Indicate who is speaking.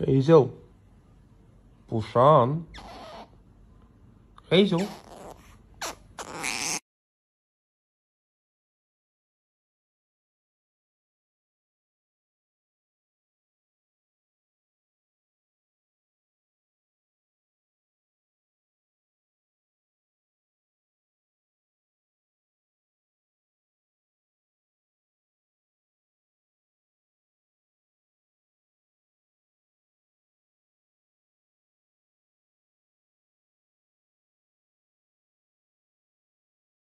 Speaker 1: 黑秀不上黑熊